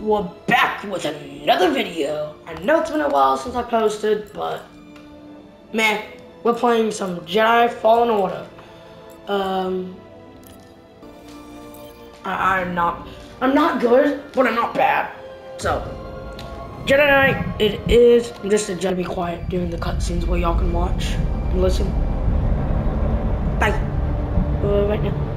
we're back with another video. I know it's been a while since I posted, but man, we're playing some Jedi Fallen Order. Um, I, I'm not, I'm not good, but I'm not bad. So, Jedi it is. I'm just to be quiet during the cutscenes where y'all can watch and listen. Bye. Uh, right now.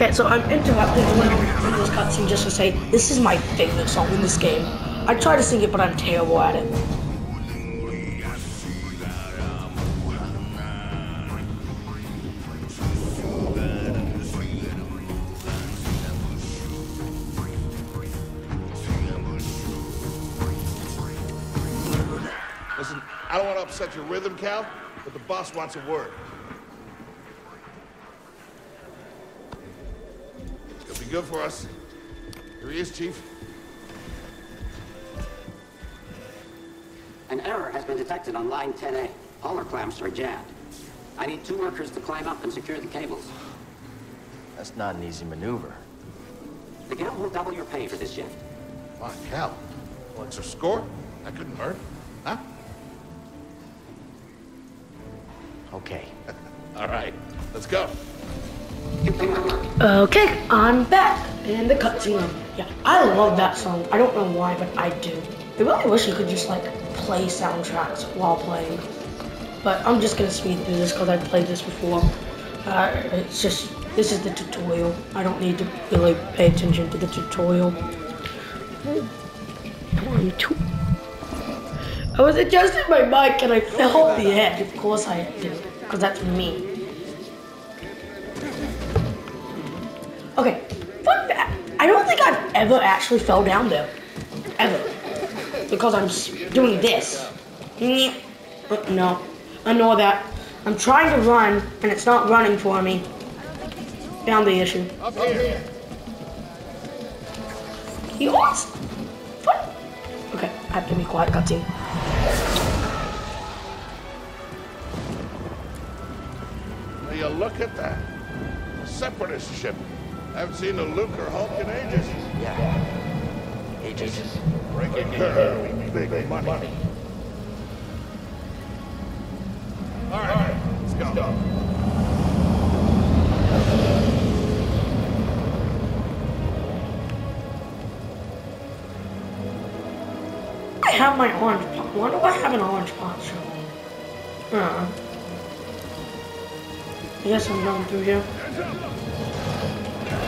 Okay, so I'm interrupting the little this cutscene just to say this is my favorite song in this game. I try to sing it, but I'm terrible at it. Listen, I don't want to upset your rhythm, Cal, but the boss wants a word. Good for us. Here he is, Chief. An error has been detected on line 10A. All our clamps are jammed. I need two workers to climb up and secure the cables. That's not an easy maneuver. The Guild will double your pay for this shift. Come on, Cal. Well, extra score? That couldn't hurt. Huh? Okay. All right, let's go. Okay, I'm back in the cutscene. Yeah, I love that song. I don't know why, but I do. I really wish you could just like play soundtracks while playing. But I'm just gonna speed through this because I've played this before. Uh, it's just this is the tutorial. I don't need to really pay attention to the tutorial. One, two. I was adjusting my mic and I fell off the edge. Of course I did, because that's me. Okay, fun fact. I don't think I've ever actually fell down there. Ever. Because I'm doing this. Uh, No, I know that. I'm trying to run and it's not running for me. Found the issue. Up here. Fun. Okay, I have to be quiet, cutscene. Will you look at that? A separatist ship. I haven't seen a Lucrehulk in ages. Yeah. Ages. Breaking her big money. All right, let's go. I have my orange pot. Why do I have an orange pot show? Uh. I guess I'm going through here.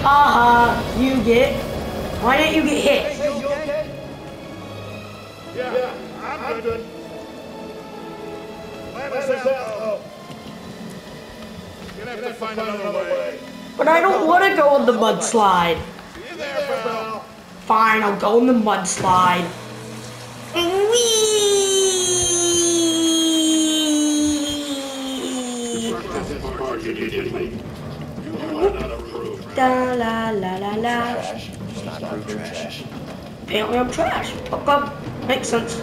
Haha, you get. Why didn't you get hit? Yeah, I'm good. Let us out. You're gonna have to find another way. But I don't want to go on the mudslide. See you there, pal. Fine, I'll go on the mudslide. Whee! Da la la la la. It's not brute trash. Oh, Apparently I'm trash. Okay, makes sense.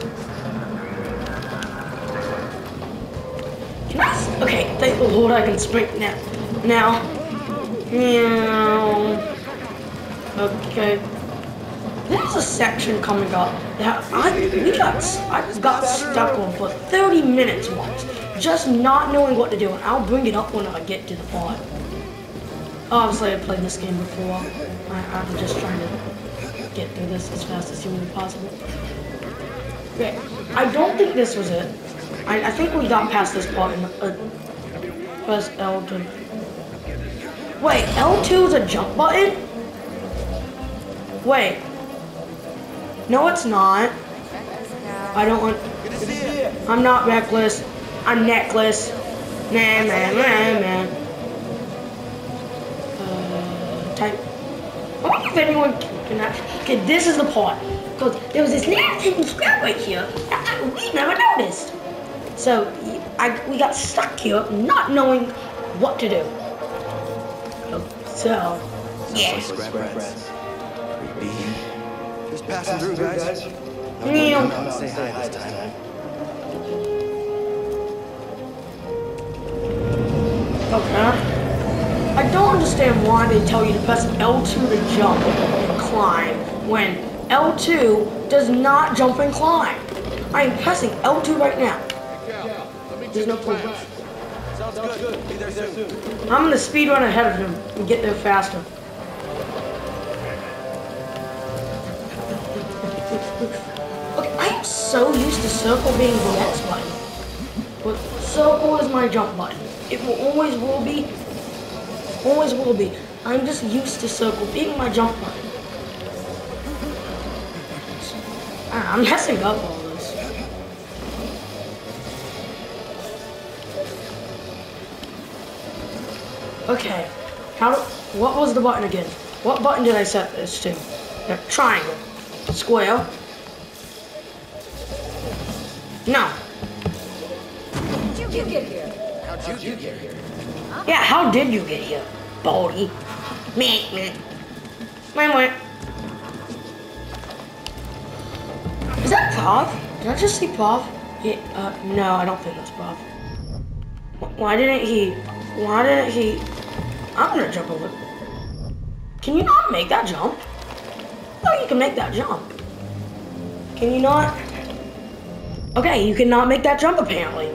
Can Okay, thank the Lord I can sprint now. Now. Meow. Okay. There's a section coming up that I we got I got stuck on for 30 minutes once, just not knowing what to do, and I'll bring it up when I get to the part. Obviously, I've played this game before. I, I'm just trying to get through this as fast as humanly possible. Okay, I don't think this was it. I, I think we got past this part in uh, press L2. Wait, L2 is a jump button? Wait. No, it's not. I don't want. I'm not reckless. I'm necklace. Man, man. Anyone can, can actually. Okay, this is the part. Because there was this last hidden scrap right here that we never noticed. So I, we got stuck here not knowing what to do. So, yeah. Scrap rats. Just passing through, guys. Neil. Come out and say hi this time. Okay. Don't understand why they tell you to press L2 to jump and climb when L2 does not jump and climb. I am pressing L2 right now. There's no point. Sounds good. Be there soon. I'm gonna speed run ahead of him and get there faster. Okay, I am so used to circle being the X button. But circle is my jump button. It will always will be. Always will be. I'm just used to circle being my jump button. Ah, I'm messing up all this. Okay. How what was the button again? What button did I set this to? Uh, triangle. Square. No. How'd you get here? Yeah, how did you get here, Baldy? Meh, meh. Meh, meh. Is that Pav? Did I just see Pav? Yeah, uh, no, I don't think that's. Wh- Why didn't he? Why didn't he? I'm gonna jump over. Can you not make that jump? No, you can make that jump. Can you not? Okay, you cannot make that jump apparently.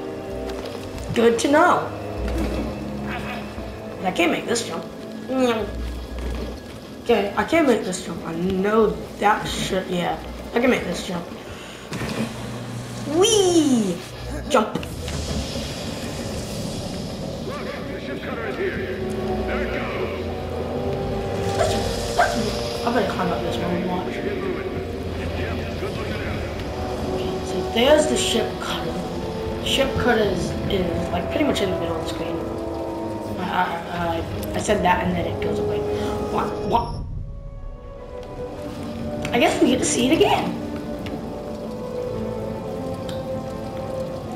Good to know. I can't make this jump. Mm. Okay, I can't make this jump. I know that shit. Yeah, I can make this jump. Wee! Jump. I better climb up this one and watch. So there's the ship cutter. Ship cutter is, is like pretty much in the middle of the screen. I, I, I, said that and then it goes away. What? What? I guess we get to see it again.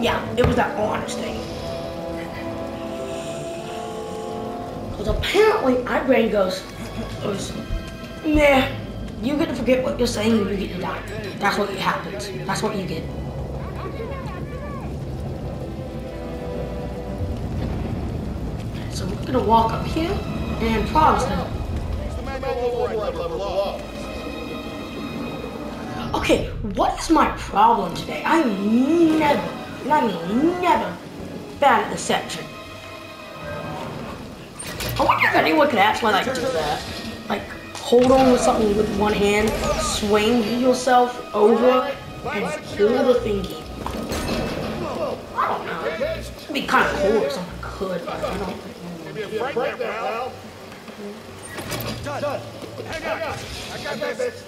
Yeah, it was that orange thing. Because apparently my brain goes, goes, nah, you get to forget what you're saying and you get to die. That's what happens. That's what you get. So we're gonna walk up here and the level below. Okay, what is my problem today? I am never, and I mean never, bad at deception. I wonder if anyone could actually like do that. Like hold on with something with one hand, swing yourself over, and pull the thingy. I don't know. It'd be kind of cool if someone could, but I don't think. Give me a break there, pal. Done. Hang on. I got this.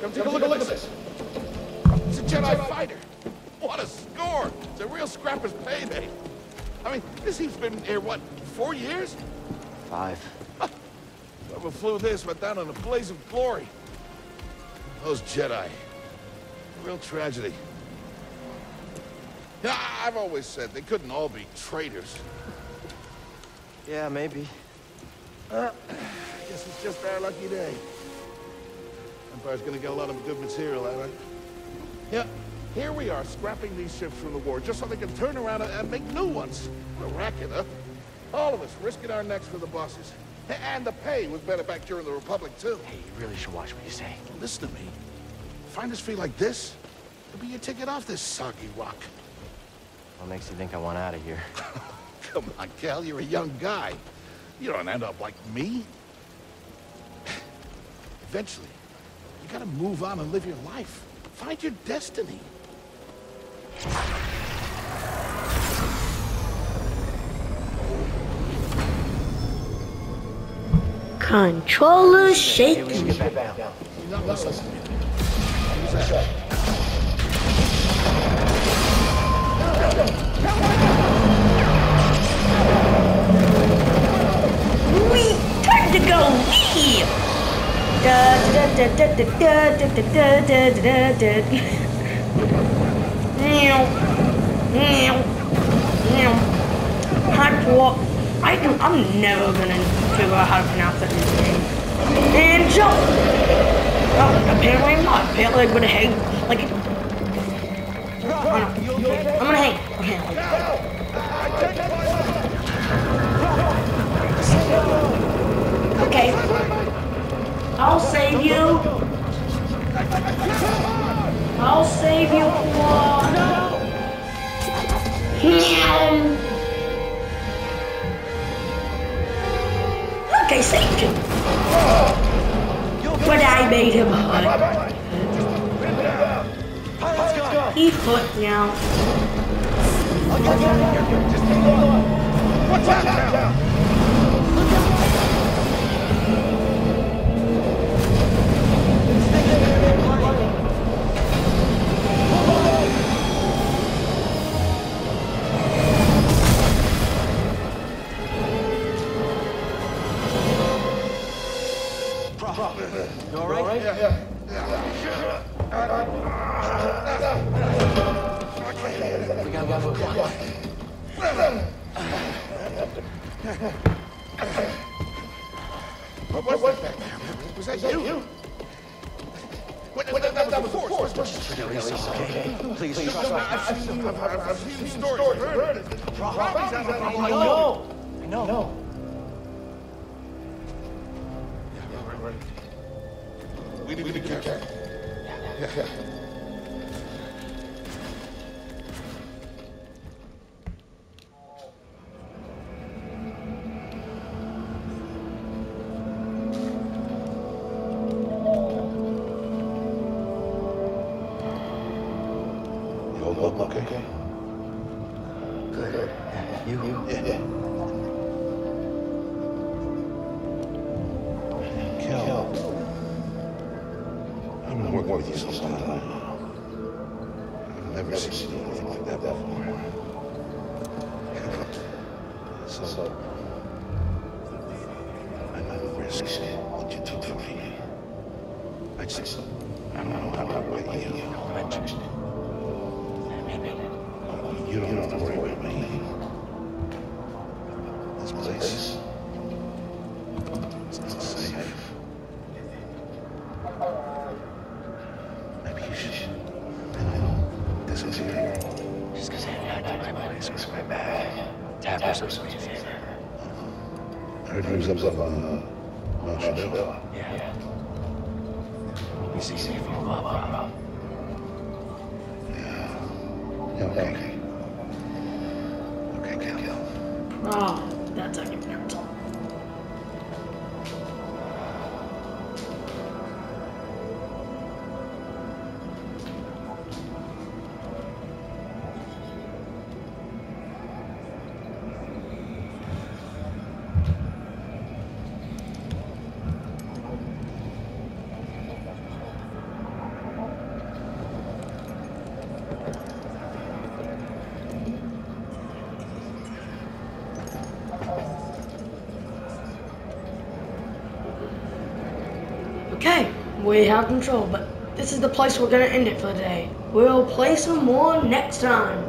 Come take a look, at this. It's a Jedi fighter. What a score! It's a real scrapper's payday. I mean, this he's been here, what, four years? Five. Whoever flew this went down in a blaze of glory. Those Jedi. Real tragedy. Yeah, I've always said they couldn't all be traitors. Yeah, maybe. Ah, I guess it's just our lucky day. Empire's gonna get a lot of good material out of it. Yeah, here we are, scrapping these ships from the war, just so they can turn around and, and make new ones. What a racket, huh? All of us risking our necks for the bosses. And the pay was better back during the Republic, too. Hey, you really should watch what you say. Listen to me. Find us free like this, it'll be your ticket off this soggy rock. What makes you think I want out of here? Come on, Cal, you're a young guy. You don't end up like me. Eventually, you gotta move on and live your life. Find your destiny. Controller shaking. We time to go here. Da da da da da da da da da da da. Meow, meow, meow. Hot walk. I can. I'm never gonna figure out how to pronounce that name. And jump! Oh, apparently I'm not. Apparently I'm gonna hang like oh, no. I'm gonna hang. Okay. Okay. I'll save you. I'll save you, Claw. Meow. But I made him hurt. He hurt now. We gotta go. What was that? Was that you? What, what, that, that that was the force. Please, please, I've seen, I've, I've, I've stories, heard it. Robbie's out of I know. I know. We need to be careful. Yeah. You I've been working with you some time now. I've never seen anything like that before. So, I know the you love, Rob. Yeah, okay. Okay, Cal. Oh, that's how you pronounce we have control, but this is the place we're gonna end it for today. We'll play some more next time.